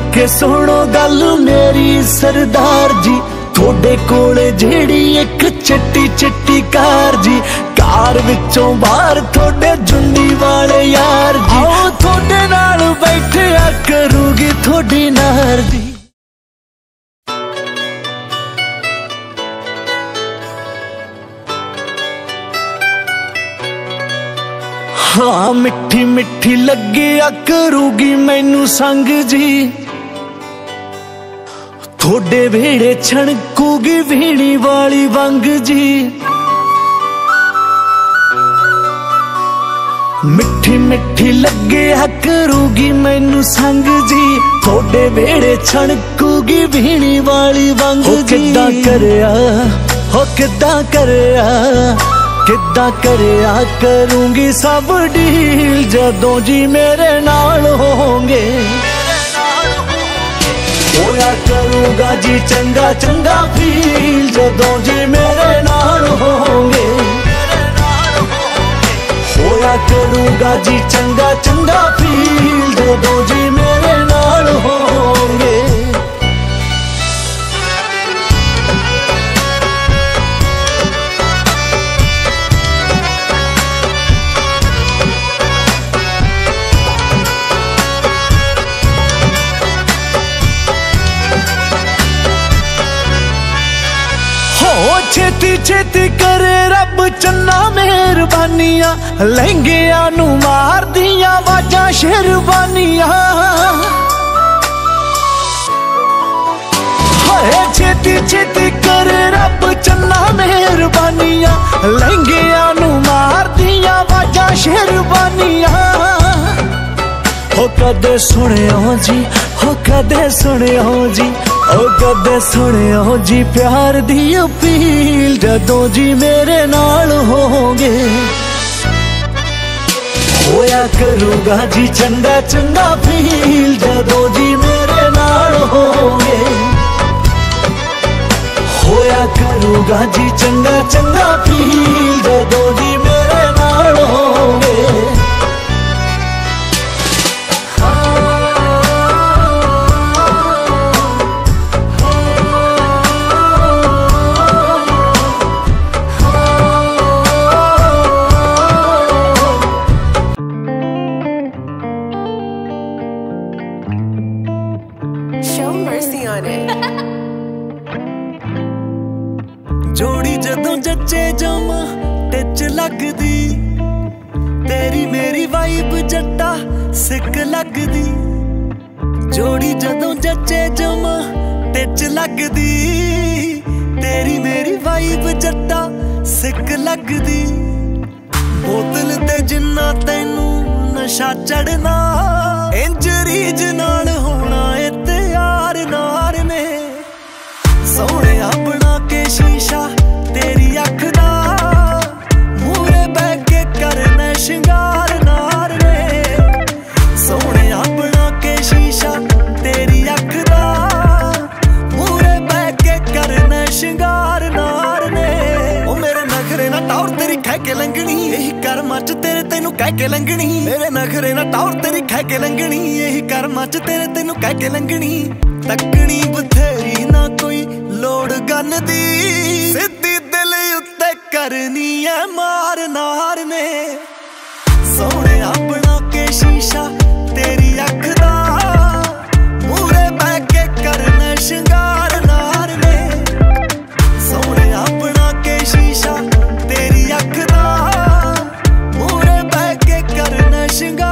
ਕੰਨ ਸੁਣੋ ਗੱਲ ਮੇਰੀ ਸਰਦਾਰ ਜੀ। ਤੁਹਾਡੇ ਕੋਲ ਜਿਹੜੀ ਇੱਕ ਚਿੱਟੀ ਚਿੱਟੀ ਕਾਰ ਜੀ। ਕਾਰ ਵਿੱਚੋਂ ਬਾਹਰ ਤੁਹਾਡੇ ਜੁੰਡੀ ਵਾਲੇ ਯਾਰ ਜੀ। ਆਓ ਤੁਹਾਡੇ ਨਾਲ ਬੈਠਿਆ ਕਰੂਗੀ ਤੁਹਾਡੀ ਨਾਰ ਜੀ। ਹਾਂ, ਮਿੱਠੀ ਮਿੱਠੀ ਲੱਗਿਆ ਕਰੂਗੀ ਮੈਨੂੰ ਸੰਗ ਜੀ। ਥੋੜੇ ਵੇੜੇ ਛਣਕੂਗੀ ਵੀਣੀ ਵਾਲੀ ਵੰਗ ਜੀ। ਮਿੱਠੀ ਮਿੱਠੀ ਲੱਗਿਆ ਕਰੂਗੀ ਮੈਨੂੰ ਸੰਗ ਜੀ। ਥੋੜੇ ਵੇੜੇ ਛਣਕੂਗੀ ਵੀਣੀ ਵਾਲੀ ਵੰਗ ਜੀ। ਕਿੱਦਾਂ ਕਰਿਆ? ਹੋ ਕਿੱਦਾਂ ਕਰਿਆ? ਕਿੱਦਾਂ ਕਰਿਆ ਕਰੂੰਗੀ ਸਭ ਡੀਲ ਜਦੋਂ ਜੀ ਮੇਰੇ ਨਾਲ ਹੋਵੋਗੇ। ਹੋਇਆ ਕਰੂਗਾ ਜੀ ਚੰਗਾ ਚੰਗਾ ਫੀਲ ਜਦੋਂ ਜੀ ਮੇਰੇ ਨਾਲ ਹੋਵੋਗੇ। ਹੋਇਆ ਕਰੂਗਾ ਜੀ ਚੰਗਾ ਚੰਗਾ ਫੀਲ ਛੇਤੀ ਛੇਤੀ ਕਰੇ ਰੱਬ ਚੰਨਾ ਮਿਹਰਬਾਨੀਆਂ। ਲਹਿੰਗਿਆਂ ਨੂੰ ਮਾਰਦੀਆਂ ਵਾਜਾਂ ਸ਼ੇਰਵਾਨੀਆਂ। ਹੋਏ ਛੇਤੀ ਛੇਤੀ ਹੋ ਕਦੇ ਸੁਣਿਓ ਜੀ ਹੋ ਕਦੇ ਸੁਣਿਓ ਜੀ ਹੋ ਕਦੇ ਸੁਣਿਓ ਜੀ ਪਿਆਰ ਦੀ ਅਪੀਲ ਜਦੋਂ ਜੀ ਮੇਰੇ ਨਾਲ ਹੋਗੇ ਹੋਇਆ ਕਰੂਗਾ ਜੀ ਚੰਗਾ ਚੰਗਾ ਫੀਲ ਜਦੋਂ ਜੀ ਮੇਰੇ ਨਾਲ ਹੋਗੇ ਹੋਇਆ ਕਰੂਗਾ ਜੀ mercy ਜੋੜੀ ਜਦੋਂ ਜੱਚੇ ਜਮਾ, ਟਿੱਚ ਲੱਗਦੀ। ਤੇਰੀ ਮੇਰੀ ਵਾਈਬ ਜੱਟਾ ਸਿੱਕ ਲੱਗਦੀ। ਜੋੜੀ ਜਦੋਂ ਜੱਚੇ ਜਮਾ, ਟਿੱਚ ਲੱਗਦੀ। ਤੇਰੀ ਮੇਰੀ ਵਾਈਬ ਜੱਟਾ ਸਿੱਕ ਲੱਗਦੀ। ਬੋਤਲ ਤੇ ਜਿੰਨਾ ਤੈਨੂੰ ਨਸ਼ਾ ਚੜਨਾ ਇੰਜਰੀਜ ਨਾਲ ਹੋਣਾ। ਸੋਹਣਿਆ ਬਣਾ ਕੇ ਸ਼ੀਸ਼ਾ, ਤੇਰੀ ਅੱਖ ਦਾ। ਮੂਰੇ ਬੈ ਕੇ ਕਰਨਾ ਸ਼ਿੰਗਾਰ ਨਾਰ ਨੇ। ਸੋਹਣਿਆ ਬਣਾ ਕੇ ਸ਼ੀਸ਼ਾ, ਤੇਰੀ ਅੱਖ ਦਾ। ਮੂਰੇ ਬੈ ਕੇ ਕਰਨਾ ਸ਼ਿੰਗਾਰ ਨਾਰ ਨੇ। ਉਹ ਮੇਰੇ ਨਖਰੇ ਨਾ ਟੌਰ ਤੇਰੀ ਖੈ ਕੇ ਲੰਗਣੀ ਇਹੀ ਕਰਮਾਂ ਚ ਤੇਰੇ ਤੈਨੂੰ ਕਹਿ ਕੇ ਲੰਗਣੀ ਮੇਰੇ ਨਖਰੇ ਨਾ ਟੌਰ ਤੇਰੀ ਖੈ ਕੇ ਲੰਗਣੀ ਇਹੀ ਕਰਮਾਂ ਚ ਤੇਰੇ ਤੈਨੂੰ ਕਹਿ ਕੇ ਲੰਗਣੀ ਤੱਕਣੀ ਬਥੇਰੀ ਨਾ ਕੋਈ ਲੋੜ ਗਨ ਦੀ। ਸਿੱਧੀ ਦਿਲ ਉੱਤੇ ਕਰਨੀ ਐ ਮਾਰ ਨਾਰ ਨੇ। ਸੋਹਣਿਆ ਬਣਾ ਕੇ ਸ਼ੀਸ਼ਾ, ਤੇਰੀ ਅੱਖ ਦਾ। ਮੂਰੇ ਬਹਿ ਕੇ ਕਰਨਾ ਸ਼ਿੰਗਾਰ ਨਾਰ ਨੇ। ਸੋਹਣਿਆ ਬਣਾ ਕੇ ਸ਼ੀਸ਼ਾ, ਤੇਰੀ ਅੱਖ ਦਾ। ਮੂਰੇ ਬਹਿ ਕੇ ਕਰਨਾ ਸ਼ਿੰਗਾਰ